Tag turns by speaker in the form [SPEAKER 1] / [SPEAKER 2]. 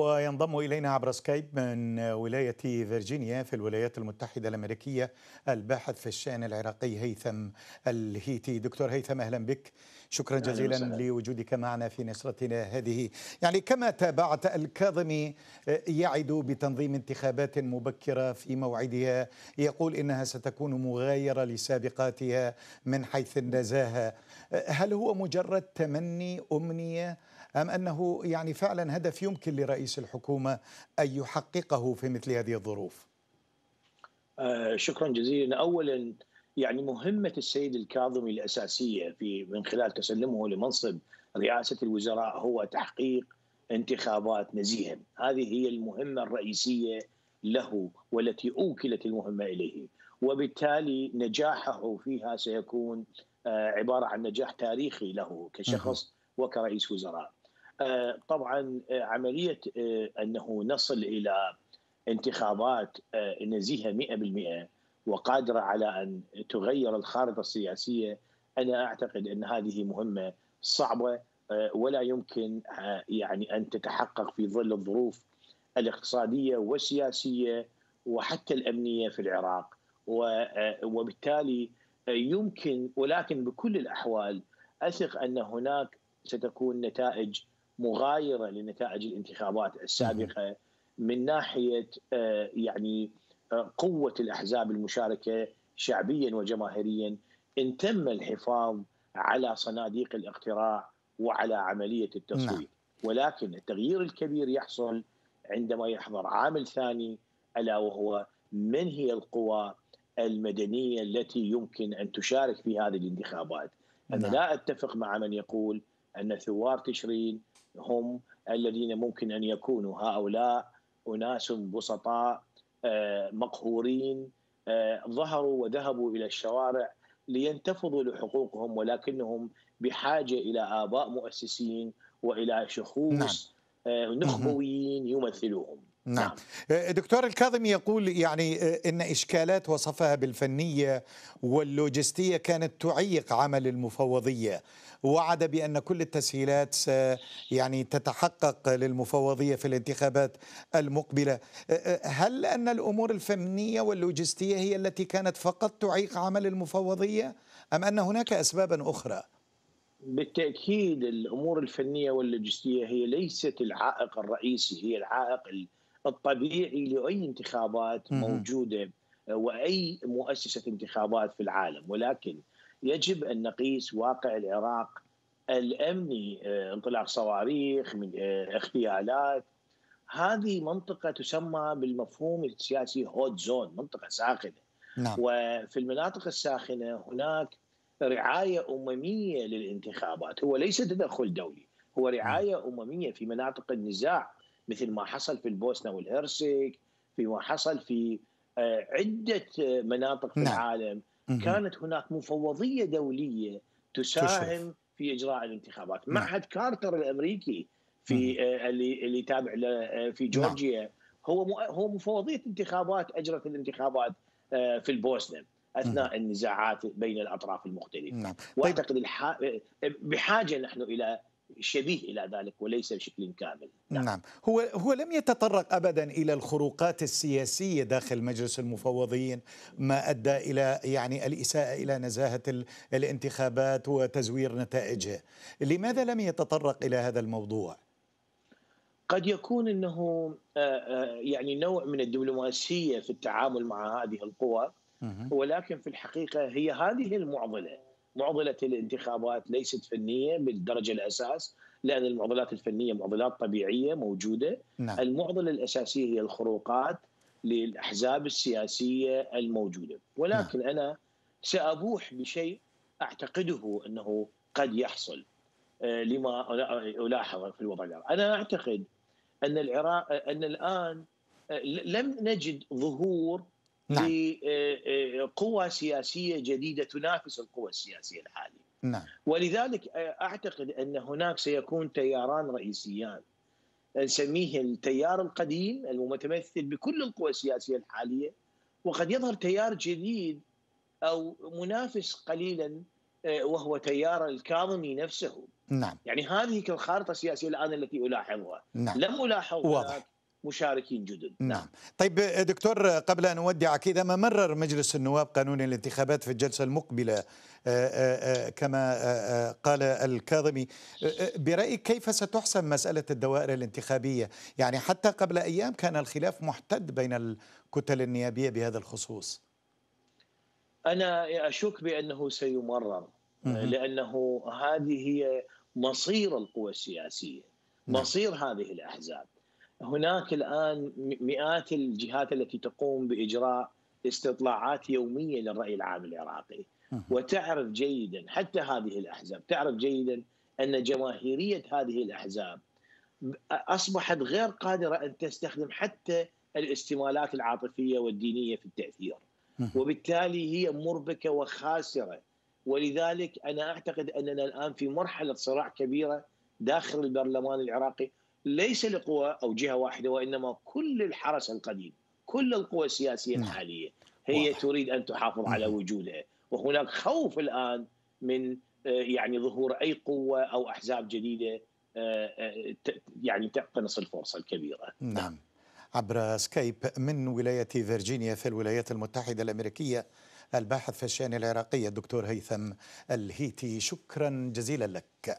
[SPEAKER 1] وينضم إلينا عبر سكايب من ولاية فيرجينيا في الولايات المتحدة الأمريكية الباحث في الشأن العراقي هيثم الهيتي. دكتور هيثم أهلا بك. شكرا جزيلا لوجودك معنا في نشرتنا هذه. يعني كما تابعت الكاظمي يعد بتنظيم انتخابات مبكرة في موعدها. يقول إنها ستكون مغايرة لسابقاتها من حيث النزاهة. هل هو مجرد تمني أمنية أم أنه يعني فعلا هدف يمكن لرئيس الحكومة أن يحققه في مثل هذه الظروف؟
[SPEAKER 2] آه شكرا جزيلا. أولا يعني مهمة السيد الكاظمي الأساسية في من خلال تسلمه لمنصب رئاسة الوزراء هو تحقيق انتخابات نزيهة هذه هي المهمة الرئيسية له والتي أوكلت المهمة إليه. وبالتالي نجاحه فيها سيكون عبارة عن نجاح تاريخي له كشخص وكرئيس وزراء. طبعا عملية أنه نصل إلى انتخابات نزيهة 100% وقادرة على أن تغير الخارطة السياسية أنا أعتقد أن هذه مهمة صعبة ولا يمكن يعني أن تتحقق في ظل الظروف الاقتصادية والسياسية وحتى الأمنية في العراق. وبالتالي يمكن ولكن بكل الأحوال أثق أن هناك ستكون نتائج مغايرة لنتائج الانتخابات السابقة من ناحية يعني قوة الأحزاب المشاركة شعبيا وجماهيريا إن تم الحفاظ على صناديق الاقتراع وعلى عملية التصويت نعم. ولكن التغيير الكبير يحصل عندما يحضر عامل ثاني ألا وهو من هي القوى المدنية التي يمكن أن تشارك في هذه الانتخابات أنا نعم. لا أتفق مع من يقول أن ثوار تشرين هم الذين ممكن أن يكونوا هؤلاء أناس بسطاء مقهورين ظهروا وذهبوا إلى الشوارع لينتفضوا لحقوقهم ولكنهم بحاجة إلى آباء مؤسسين وإلى شخوص نعم. نخبويين يمثلوهم
[SPEAKER 1] نعم. نعم. دكتور الكاظمي يقول يعني إن إشكالات وصفها بالفنية واللوجستية كانت تعيق عمل المفوضية وعد بأن كل التسهيلات يعني تتحقق للمفوضية في الانتخابات المقبلة. هل أن الأمور الفنية واللوجستية هي التي كانت فقط تعيق عمل المفوضية أم أن هناك اسبابا أخرى؟
[SPEAKER 2] بالتأكيد الأمور الفنية واللوجستية هي ليست العائق الرئيسي هي العائق الطبيعي لأي انتخابات موجودة وأي مؤسسة انتخابات في العالم. ولكن يجب أن نقيس واقع العراق الأمني انطلاق صواريخ من اغتيالات. هذه منطقة تسمى بالمفهوم السياسي هوت زون منطقة ساخنة. نعم. وفي المناطق الساخنة هناك رعاية أممية للانتخابات. هو ليس تدخل دولي هو رعاية نعم. أممية في مناطق النزاع. مثل ما حصل في البوسنة والهرسك فيما حصل في عدة مناطق في نعم. العالم كانت هناك مفوضية دولية تساهم. في إجراء الانتخابات نعم. معهد كارتر الأمريكي في اللي اللي تابع في جورجيا نعم. هو هو مفوضية انتخابات أجرت الانتخابات في البوسنة أثناء مم. النزاعات بين الأطراف المختلفة نعم. وأعتقد الح... بحاجة نحن إلى شبيه إلى ذلك وليس بشكل كامل.
[SPEAKER 1] نعم. نعم. هو هو لم يتطرق ابدا إلى الخروقات السياسية داخل مجلس المفوضين ما أدى إلى يعني الإساءة إلى نزاهة الانتخابات وتزوير نتائجها. لماذا لم يتطرق إلى هذا الموضوع؟
[SPEAKER 2] قد يكون إنه يعني نوع من الدبلوماسية في التعامل مع هذه القوى ولكن في الحقيقة هي هذه المعضلة. معضلة الانتخابات ليست فنية بالدرجة الأساس لأن المعضلات الفنية معضلات طبيعية موجودة نعم. المعضلة الأساسية هي الخروقات للأحزاب السياسية الموجودة ولكن نعم. أنا سأبوح بشيء أعتقده أنه قد يحصل لما ألاحظ في الوضع العراقي أنا أعتقد أن العراق أن الآن لم نجد ظهور نعم. لقوى سياسية جديدة تنافس القوى السياسية الحالية.
[SPEAKER 1] نعم.
[SPEAKER 2] ولذلك أعتقد أن هناك سيكون تياران رئيسيان نسميه التيار القديم المتمثل بكل القوى السياسية الحالية وقد يظهر تيار جديد أو منافس قليلا آه، وهو تيار الكاظمي نفسه
[SPEAKER 1] نعم
[SPEAKER 2] يعني هذه الخارطة السياسية الآن التي ألاحظها
[SPEAKER 1] نعم
[SPEAKER 2] لم ألاحظ
[SPEAKER 1] واضح.
[SPEAKER 2] مشاركين جدد.
[SPEAKER 1] نعم. طيب دكتور قبل أن أودعك إذا ما مرر مجلس النواب قانون الانتخابات في الجلسة المقبلة آه، آه، آه، كما قال الكاظمي برأيك كيف ستحسم مسألة الدوائر الانتخابية؟ يعني حتى قبل أيام كان الخلاف محتد بين الكتل النيابية بهذا الخصوص.
[SPEAKER 2] أنا أشك بأنه سيمرر. لأنه هذه هي مصير القوى السياسية
[SPEAKER 1] نعم.
[SPEAKER 2] مصير هذه الأحزاب. هناك الآن مئات الجهات التي تقوم بإجراء استطلاعات يومية للرأي العام العراقي. وتعرف جيدا حتى هذه الأحزاب تعرف جيدا أن جماهيرية هذه الأحزاب أصبحت غير قادرة أن تستخدم حتى الاستمالات العاطفية والدينية في التأثير
[SPEAKER 1] مهم.
[SPEAKER 2] وبالتالي هي مربكة وخاسرة ولذلك أنا أعتقد أننا الآن في مرحلة صراع كبيرة داخل البرلمان العراقي ليس لقوى أو جهة واحدة وإنما كل الحرس القديم كل القوى السياسية
[SPEAKER 1] نعم.
[SPEAKER 2] الحالية هي
[SPEAKER 1] واضح.
[SPEAKER 2] تريد أن تحافظ على
[SPEAKER 1] مهم.
[SPEAKER 2] وجودها وهناك خوف الآن من آه، يعني ظهور أي قوة أو أحزاب جديدة آه، آه، يعني تقتنص الفرصة الكبيرة
[SPEAKER 1] نعم عبر سكايب من ولاية فيرجينيا في الولايات المتحدة الأمريكية الباحث في الشأن العراقي الدكتور هيثم الهيتي شكرا جزيلا لك